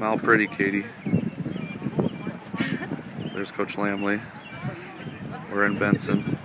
Smile pretty, Katie. There's Coach Lamley. We're in Benson.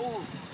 But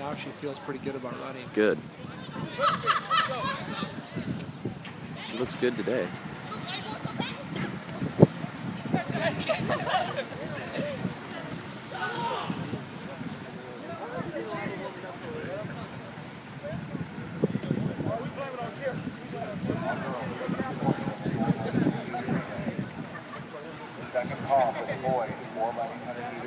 now she feels pretty good about running. Good. She looks good today. Second the boys, four by